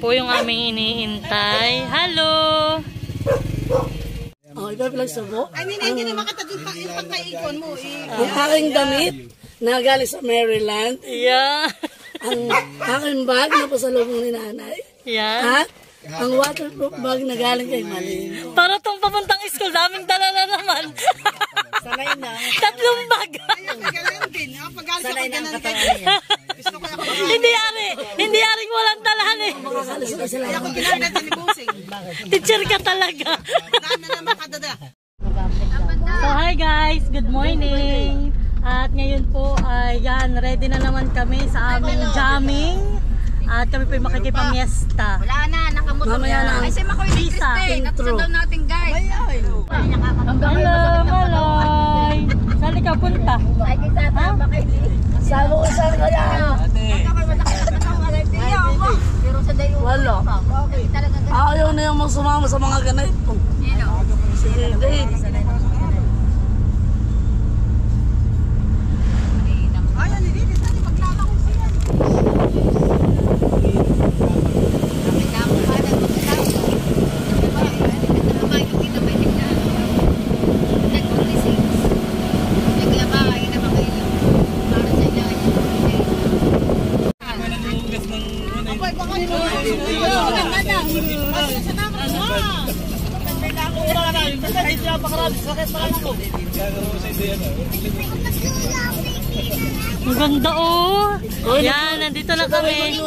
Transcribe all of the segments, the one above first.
Po yung aming iniintay. Hello! Oh, iba lang subo. Ay, hindi, hindi naman kita dun pa, yung pagkaikon mo. Eh. Ang aking damit na galing sa Maryland. Yeah. Ang aking bag na pasalubong ni nanay. Yeah. At ang waterproof bag na galing kay Malin. Para tong papuntang school, daming dala na naman. Sanay na. Tatlong bag. Ay, ang din. Ah, pag galing sa Gusto ko ako hindi ari, hindi aring walang sila. ako ginagalit ni Busing. Teacher ka talaga. Dami na makadada. So hi guys, good morning. At ngayon po ay yan, ready na naman kami sa aming jamming. At kami po yung makikipamiesta. Wala na, Mamaya na Ay, si Makoy visa, Kriste, intro. natsa daw natin guys. Hello, Maloy. Saan ka punta? Ay, kisa tama kay Salo ko saan kaya? Pero sa dayo. Wala. Talaga Ayaw na yung mga sumama sa mga ganito. ganyan. Sige, Dave. Ay, ganda oh. Yan, nandito na kami.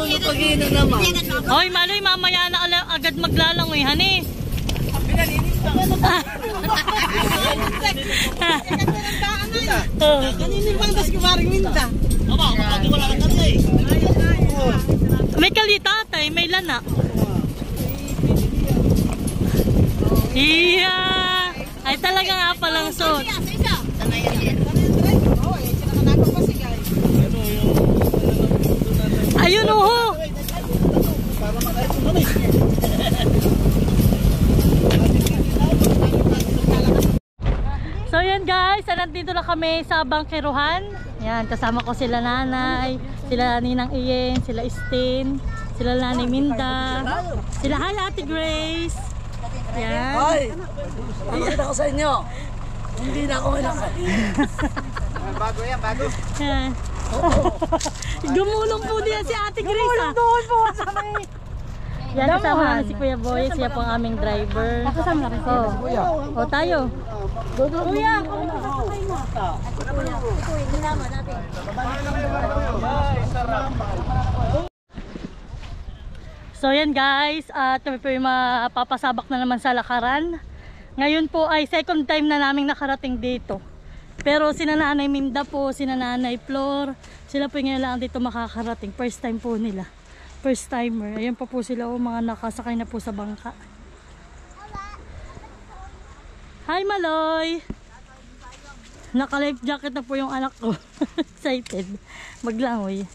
Hoy, Maloy, mamaya na agad maglalangoy, hani. May kalita tay, may lana. Iya! Ay talaga nga palang suot. Ayun uho! So yan guys, nandito na kami sa Bangkiruhan. Yan, kasama ko sila nanay, sila ninang Iyen, sila Stin, sila nanay Minda, sila hi ate Grace. Yan. Hoy! Pakita ko sa inyo. Hindi na ako kinakain. Yan. Gumulong po diyan si Ate Grace. Gumulong doon po sa may. Yan, kasama namin si Kuya Boy. Siya po ang aming driver. Kasama na rin siya. O, o tayo. Kuya, kung So yan guys, at kami po yung mapapasabak na naman sa lakaran. Ngayon po ay second time na naming nakarating dito. Pero sina Nanay Minda po, sina Nanay Flor, sila po ngayon lang dito makakarating. First time po nila. First timer. Ayan pa po sila o mga nakasakay na po sa bangka. Hi Maloy! Naka-life jacket na po yung anak ko. Excited. Maglangoy.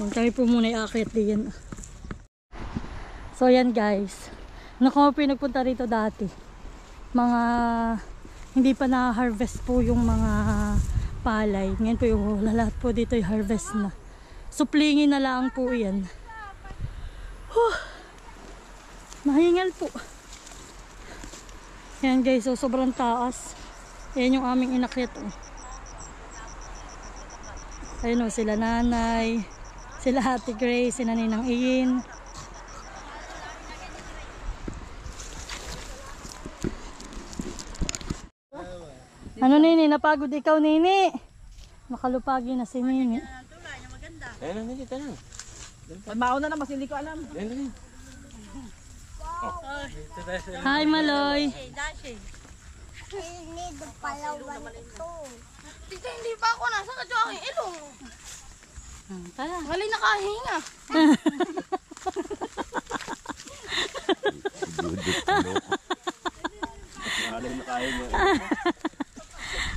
Yan, kami po muna i-akit din. So yan guys. Nung kami po yung nagpunta rito dati, mga hindi pa na-harvest po yung mga palay. Ngayon po yung lahat po dito ay harvest na. Suplingin na lang po yan. Huh. Mahingal po. Yan guys, so sobrang taas. Yan yung aming inakyat. Oh. Ayun o, sila nanay, sila ate Grace, sila ninang Iyin. Ano nini, napagod ikaw nini? Makalupagi na si nini. Mauna na, mas hindi ko alam. Hi Maloy. Tita, hindi pa ako nasa kadyo aking ilong. Tara. Wala nakahinga.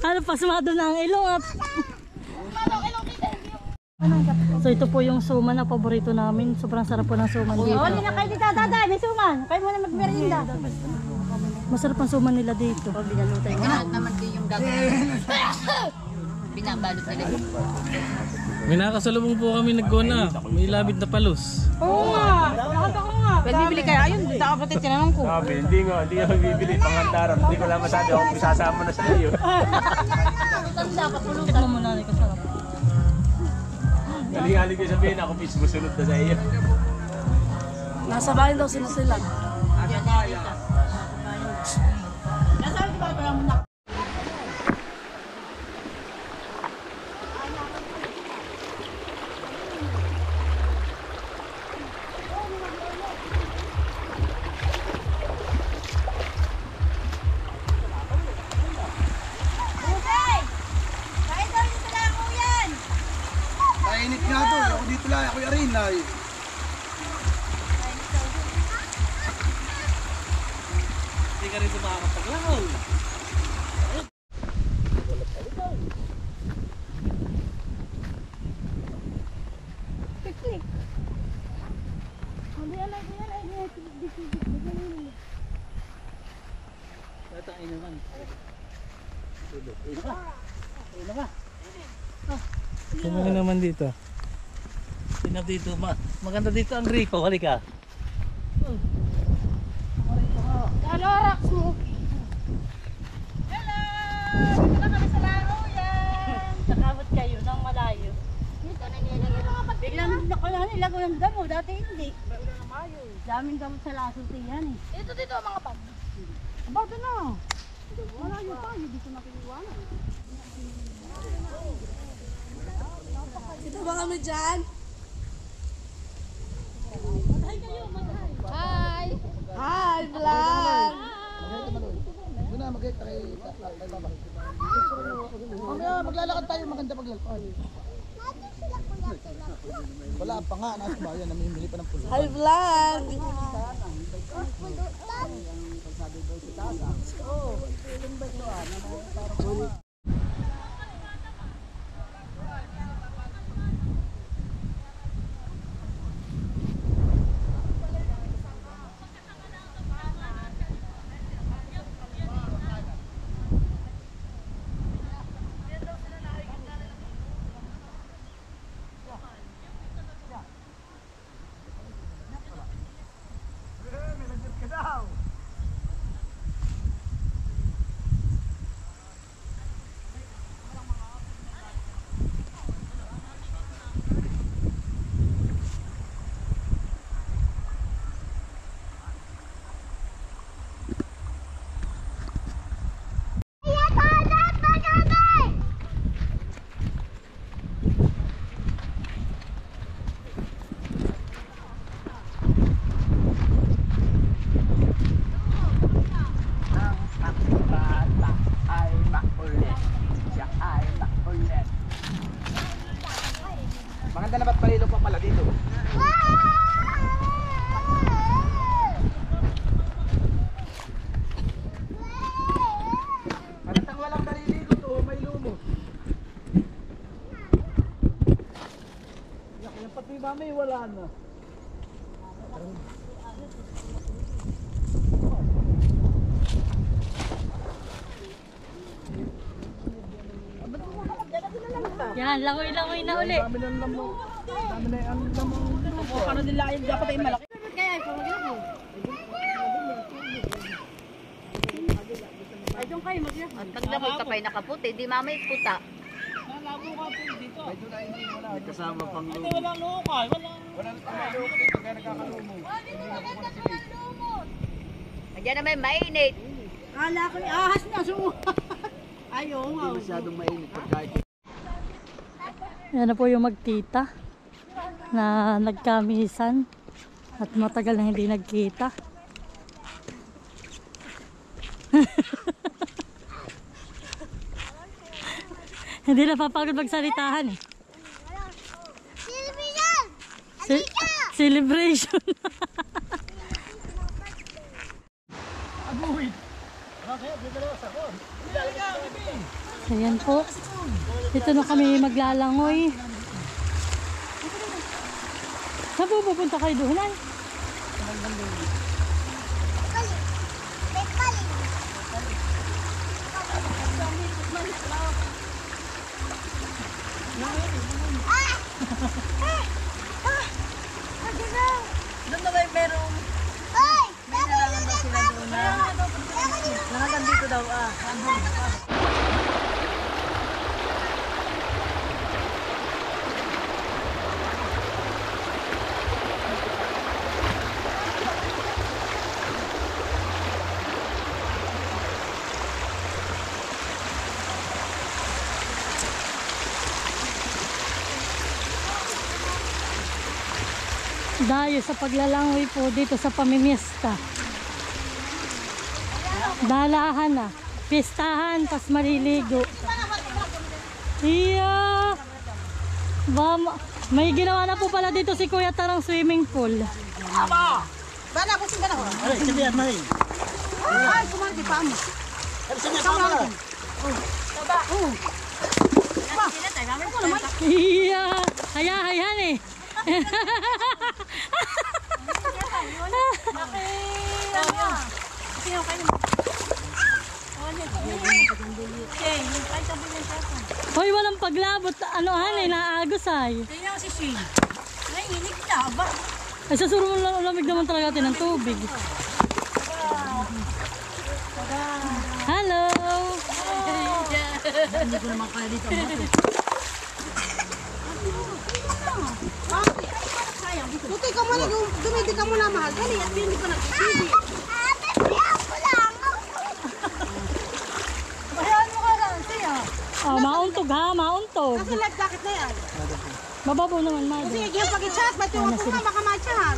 Ano pasmado na ang ilong at So ito po yung suman na paborito namin. Sobrang sarap po ng suman dito. na kayo dito, daday. May suman. Kayo muna magmerinda. Masarap ang suman nila dito. Lahat naman din yung gagawin. binabalot nila. May nakasalubong po kami nagkona. May labid na palos. Oo nga. Ko. Pwede bibili kaya? Ayun, kapatid, tinanong ko. Sabi, hindi nga, hindi nga bibili pangandaran. Hindi ko lang masabi ako sasama na sa iyo. Tikman mo nanay kasarap. Galing-galing ko sabihin ako mismo sunod na sa iyo. Nasa bahay daw sila sila. Tatain naman. Sino ka naman dito? Sino dito? Ma maganda dito ang gripo. Halika. Hello, Rox Smokey. Hello! Wala kami sa laro yan. Nakabot kayo ng malayo. Dito na nilagay. Biglang nakala nila ko yung damo, dati hindi. Daming damo sa lasuti yan eh. Dito, dito, mga pag. Bakit na? Malayo pa, hindi ko nakiiwanan. Dito ba kami dyan? Hi! Hi, vlog! Doon na, mag-get kay. Mamaya maglalakad tayo. Maganda paglalakad. Wala pa nga. Nasa bayan. Namimili pa ng pulo. Hi, vlog! Maganda na ba't palilo pa pala dito? Malatang walang naliligo to. May lumo. Yak, yung pati mami wala na. Yan, langoy-langoy na uli. Dami ng lamo. Dami na yung lamo. Ano nila yung dapat ay malaki. Kaya, pumagyan mo. Ay, doon kayo mag At pagdamoy ka pa'y nakaputi, di mamay puta. May kasama pang lumo. Lokal. Walang... Lumo dito kaya nagkakalumo. Diyan naman mainit. Kala ko ahas na sumo. Ayaw nga. Hindi masyadong mainit pagkain. Yan na po yung magkita na nagkamisan at matagal na hindi nagkita. hindi napapagod magsalitahan eh. Ce- celebration. Ayan po. Dito na kami maglalangoy. Saan po pupunta kayo doon? Ay? Ah! Doon na may merong... May nalangan daw sila doon na. Nakagandito daw ah. Nakagandito daw ah. Dayo sa paglalangoy po dito sa pamimiesta. Dalahan na. Pistahan, pas maliligo. Iya! Ba, ma- may ginawa na po pala dito si Kuya Tarang swimming pool. Bala ko simba na ko. Ay, sabihan mo eh. Ay, kumanti pa mo. Sabi sa niya, pama. Iya! Haya, hayan eh. Hoy, walang paglabot. Ano han eh, naagos ay. Kaya si Shin. Ay, inig na ba? Ay, sa suro lamig naman talaga natin ng tubig. Hello! Buti ka muna, dumidi ka muna mahal. Dali, at hindi ka nagsisilbi. Bayan mo ka lang, siya. Oh, mauntog ha, mauntog. Kasi life jacket na yan. Mababaw naman, Sige, mother. yung pag-chat, ba't yung ako nga, baka matyahan.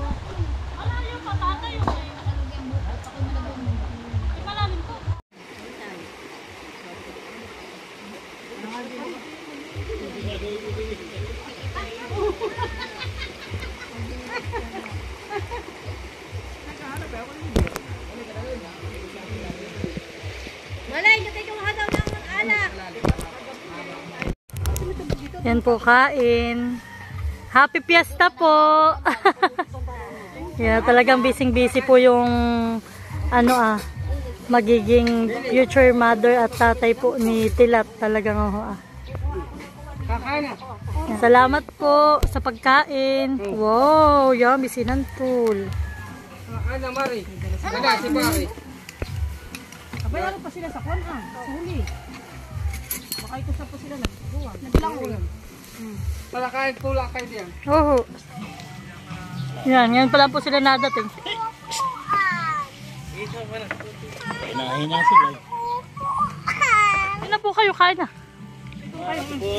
Yan po, kain. Happy Fiesta po! yeah, talagang busy-busy po yung ano ah, magiging future mother at tatay po ni Tilat talagang oh, ah. Salamat po sa pagkain. Wow, yummy sinantol. Bayaran pa sila sa kwan, ha? Sa huli. Baka ito sa po sila nagbuwan. Naglangoy. Malakain pula kayo diyan. Oo. Yan, yan pala po sila nadating. Hinahin na sila. Kain na po kayo, kain na.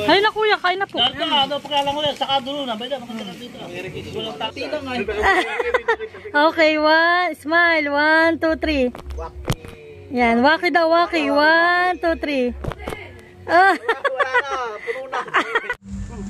Kain na kuya, kain na po. Ano pagkalang? Saka dulo na. Makatala dito. Walang tati lang nga. Okay, one, smile, one, two, three. Yan, waki daw, waki, one, two, three. Ah,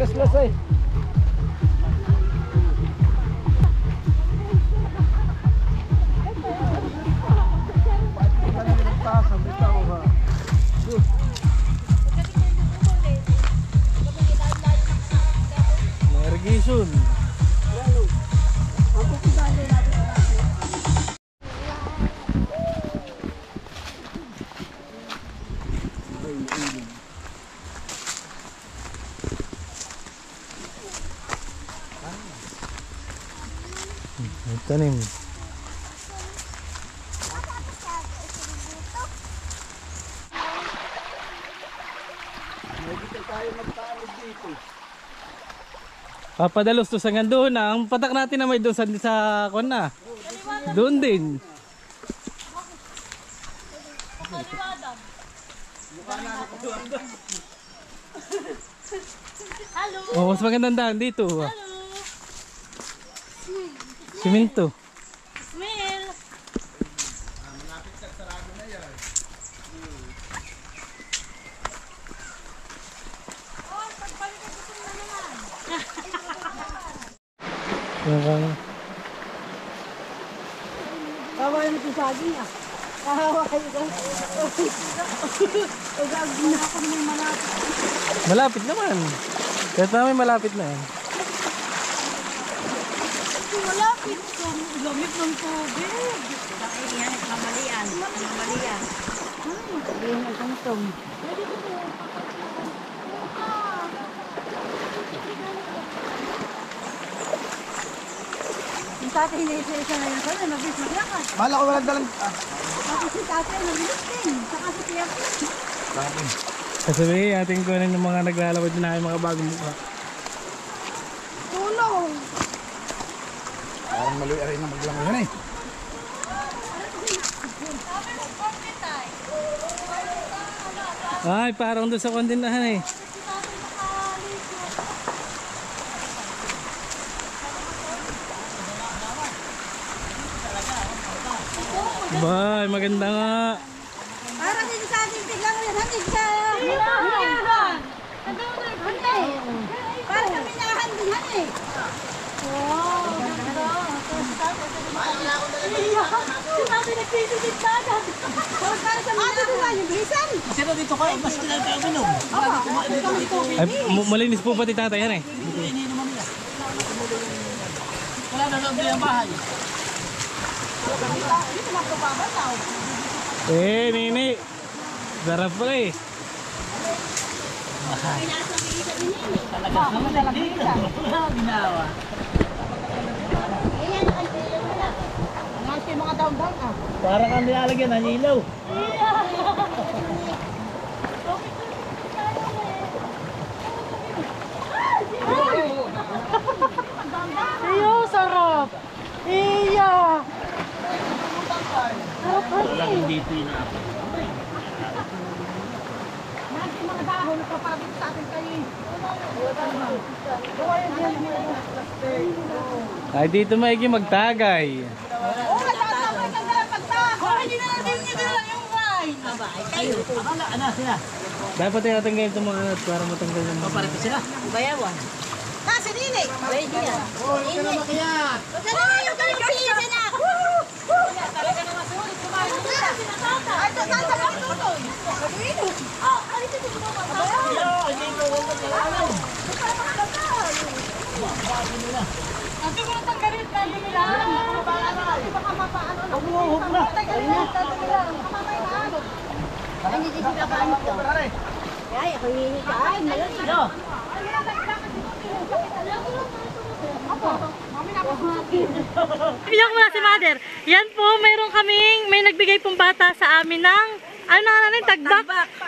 yung lagas-las eh. Irrigation. Papadalos to sa doon na. Ang patak natin na may doon sa, sa kon na. Doon din. Hello! Oh, mas magandang daan dito. ah. Siminto. Yung kang- Kawa yung ito saging ah. Kahawa kayo ka. O gagawin na ako ng malapit. Malapit naman. Kahit namin malapit na yan. Malapit ko. Lamit ng tubig. Yan, mamalian. Mamalian. Ayun ang tungtong. Yung tatay na-isa-isa na yun. Kaya nabis maglakad. Bala ko walang dalang... Ah, Tapos si tatay nabilis din. Saka si Pierre. Sasabihin ating kunin ng mga naglalawad na yung mga bagong mukha. Tulong! parang maluwi rin na maglangoy yan eh. Ay, parang doon sa kondinahan eh. Bay, maganda nga. Para din sa ating tiglang yan. Hanig sa... Para kami nakahandin hanig. Si Mami nagsisilip na agad. Para sa mga nakahandin yung bilisan. Sino dito kayo? Mas kailangan kayo minom. Ay, mu- malinis po pati tatay yan eh. Wala na lang ang bahay. Eh, nini. Sarap pa eh. Ginawa. Mga mga daon-daon ah. Para kang nilalagyan ng ilaw. Iyo, sarap! Iya! Walang dito yun ako. Mga mga dahon na papabit sa ating kayo. Ay, dito maigi magtagay. Oo, natatamay ka na pagtako. Hindi na natin nyo lang yung wine. Akala, ano sila? Dapat yung natanggal itong mga alat para matanggal yung mga... Paparito sila. Bayawan. Kasi nini. Pwede yan. Oh, hindi ka na makiyat. Huwag ka na yung kayo pisa na. Talaga naman sulit kumain nila. Ay, tatata lang tutoy. Ah, ay, ito dito ba? Ang siguro tanggalin tayo nila. Baka mapaano. Umuhog na. Tanggalin tayo nila. Baka mamaya na. Ay, hindi dito ka. Ay, ako Iyak mo na si Mother. Yan po, mayroon kaming, may nagbigay pong bata sa amin ng, ano na namin, tagbak.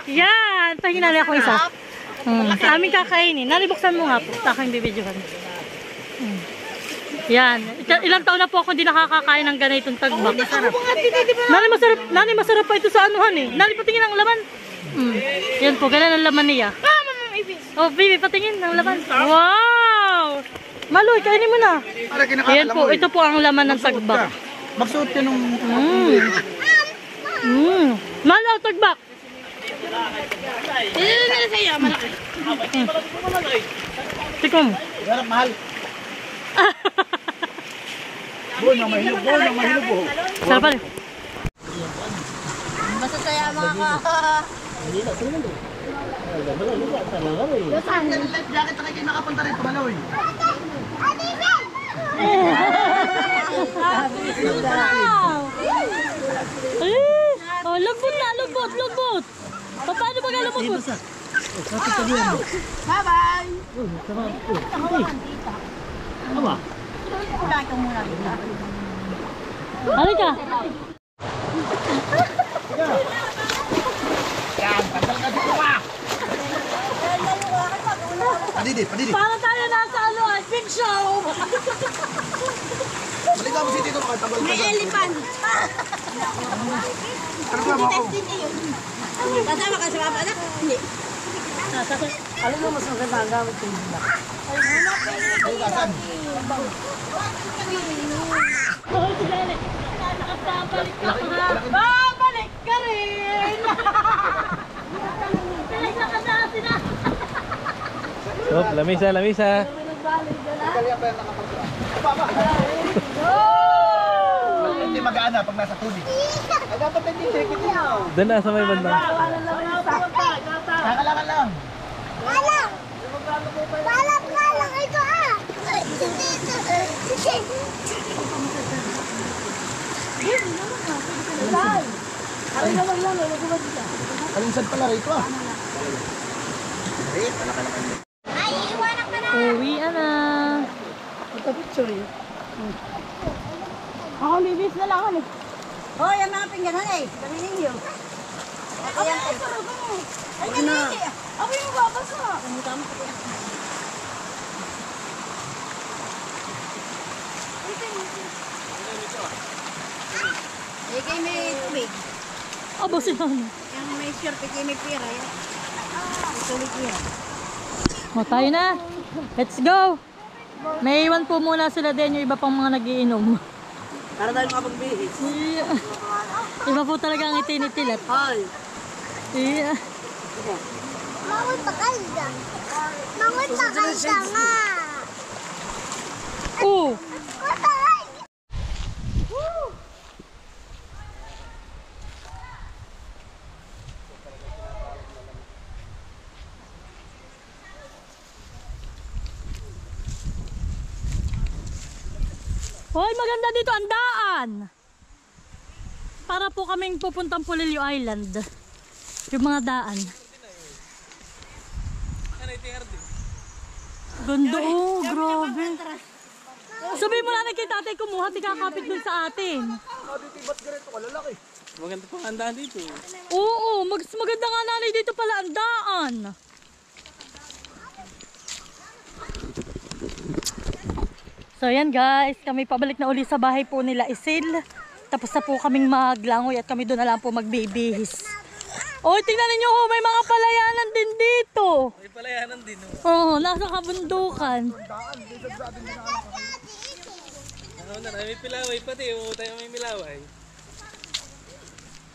Yan, pahinali ako isa. Hmm. Sa aming kakainin. Nalibuksan mo nga po. Sa aking bibidyohan. Hmm. Yan. Ilang taon na po ako hindi nakakakain ng ganitong tagbak. Nani masarap, nani masarap pa ito sa anuhan eh. Nani patingin ang laman. Hmm. Yan po, ganun ang laman niya. Oh, baby, patingin ang laman. Wow! Maloy, kainin mo na. Para Ayan po, ito po ang laman ng tagbak. Magsuot ka nung... Mm. Mm. Malaw, tagbak. Tikom. Garap mahal. Buwan na mahilog, buwan na mahilog po. Sarap pa rin. Masasaya mga ka. Life jacket na kayo nakapunta rin tumaloy. Eh, oh, lubot na, lubot, lubot. Pa- Paano ba ka lumubot? Bye-bye. Aba. Kulay ka muna dito. Halika. Padidi, padidi. Para tayo nasa ano, ah, big show! Balik mo si Tito makatanggal ka May elephant. Ano ba mo ako? Kasama ka sa baba anak? Hindi. Alam mo, mas maganda ang gamit ko yung black. Ay, kasan? Hoy, si Lele! Nakapabalik ka pa! Babalik ka rin! Pinagkakasasi na! Oh, lamisa, lamisa. Hindi mag-aana pag nasa tubig. Dapat hindi ticket niya. Doon na sa may banda. Kakalangan lang. Alam! Alam nga lang ito ah! Kalinsan pala rito ah. Ay, iwanan ka na! Uwi na! Pagka-picture eh. Ako bibis na lang ako eh. Hoy, ang mga pingganan eh. Kami ninyo. Ayan. Ay, na. Ako yung babasa. Eh, kayo may tubig. Abo si Mami. Yung may shirt, eh, kayo may pira. Yan. May tubig yan. O, tayo na. Let's go! May iwan po muna sila din yung iba pang mga nagiinom. Para tayo makapagbihis. Yeah. Iba po talaga ang itinitilat. Hi! Yeah. Mangoy pakalda. Mangoy pakalda nga. Oh! Hoy, maganda dito ang daan. Para po kaming pupuntang Pulilio Island. Yung mga daan. Ganda oh, grabe. Sabi mo na kay tatay kumuha, di kakapit dun sa atin. Maganda pang handaan dito. Oo, mag maganda nga nanay dito pala ang daan. So yan guys, kami pabalik na uli sa bahay po nila Isil. Tapos na po kaming maglangoy at kami doon na lang po magbibihis. Oh, tingnan ninyo oh, may mga palayanan din dito. May palayanan din. Oh. Oo, oh, nasa kabundukan. Ano na, may pilaway pati. Oh, tayo may milaway.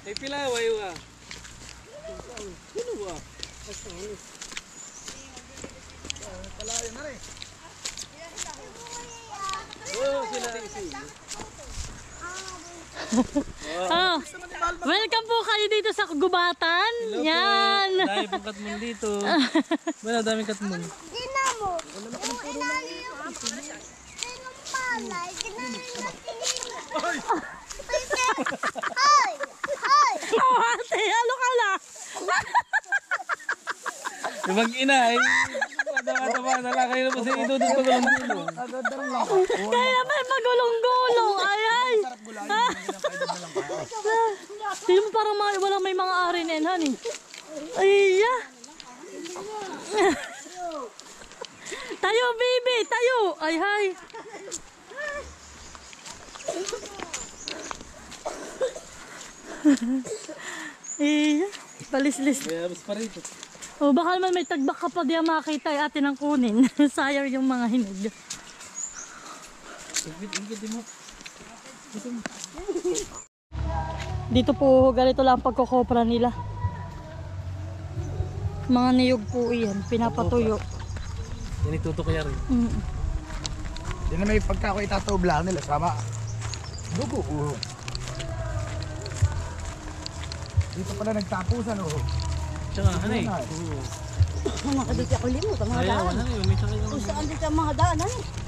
May pilaway wa. Sino wa? Oh, Ah, welcome po kayo dito sa Gubatan. Yan. Dami pong katmon dito. Wala, daming katmon. Ginamo. Yung ilalim yung palay. Ginamo natin. Hoy! Hoy! Oh, ate, ano ka na? Yung mag-ina ay Tama-tama na lang kayo pa sa ito doon pagulong-gulong. Kaya may magulong-gulong. Ay, ay. Ah. Tingnan mo parang mga, walang may mga RNN, honey. Ay, yeah. tayo, baby, tayo. Ay, hi. Iya, palislis. Kaya mas pa rito. O baka naman may tagbak ka pa diya makita ay atin ang kunin. Sayang yung mga hinog. Mo. Dito po, ganito lang ang pagkokopra nila. Mga niyog po iyan, pinapatuyo. Yan ituto kaya rin. Mm. Yan na may pagka ko itataob lang nila. Sama. Dugo. Oh. Dito pala nagtapusan oh. Tsaka, ano eh. Mga dito ako limot. Ang mga daan. ano eh. Kung saan dito ang mga daan. Ano?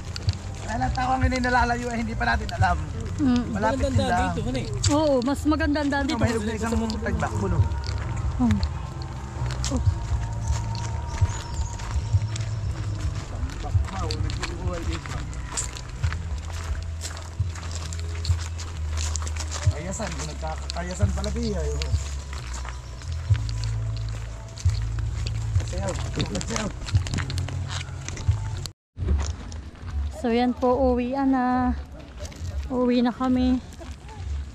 Lang tao ang nalalayo ay hindi pa natin alam. Mm. Malapit din lang. dito, ano eh. Oo, mas maganda ang daan Dito. dito. Mahirap na isang tagbak mo no. Hmm. Kayasan, nagkakayasan pala piya. Oh. Sayaw, sayaw. So yan po, uwi na. Uwi na kami.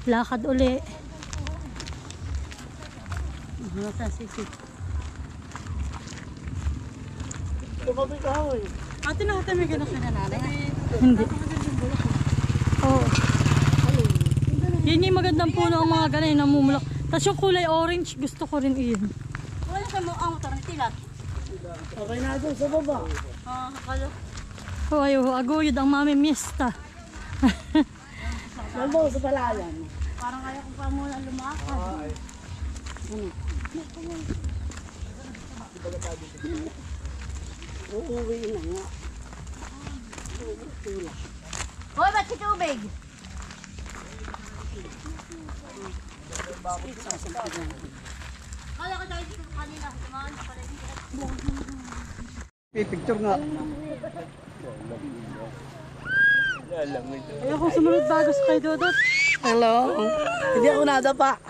Lakad uli. Nasa sisi. Ate na ate may ganun ka na nanay. Hindi. Oo. Yan yung magandang puno ang mga ganun, namumulak. Tapos yung kulay orange, gusto ko rin iyon. Wala ka mo ang motor na tilat. Okay na doon sa baba. Ah, akala. Oh, ayo, aguyod ang mami miesta. Nandun sa palayan. Parang ayaw ko pa muna lumakad. Uuwi na nga. Hoy, ba't si tubig? Kala ko dahil dito kanina. Tumahan ka pala dito. Picture nga. Ayoko sumunod bago sa kay Dodot. Hello? Hindi ako nadapa.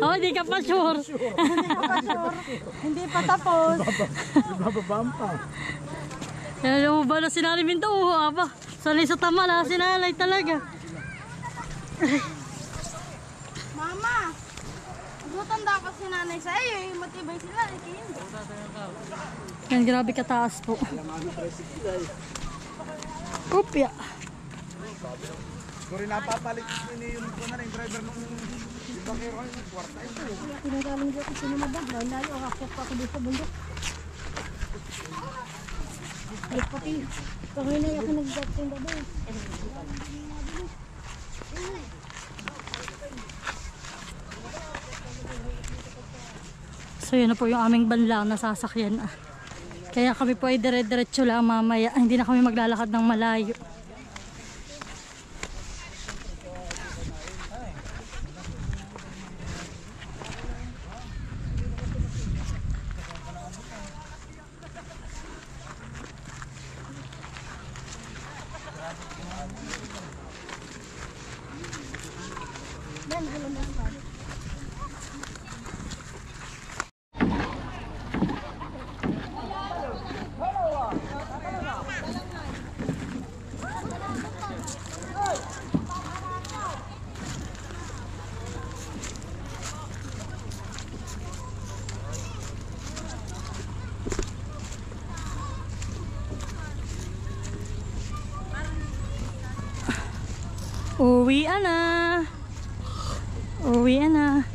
Oh, hindi ka pa sure. hindi pa tapos. Bababaan pa. Yan yung ba na sinali minto, oh, aba. Sanay sa tama na, sinalay talaga. Mama! Matanda pa si nanay sa iyo. eh. Matibay sila. Eh, kayo. Yan, grabe kataas po. Kung rin napapalit ni yung ko na rin driver nung ibang hero yung kwarta ito. Pinagaling ko sa sinumabag. Layo ako pa ako dito sa bundok. Ay, pati. Pangina ako nag-dating babay. So yun na po yung aming banlaw na sasakyan. Ah. Kaya kami po ay dire-diretso lang mamaya. Hindi na kami maglalakad ng malayo. Uwi na. Uwi na.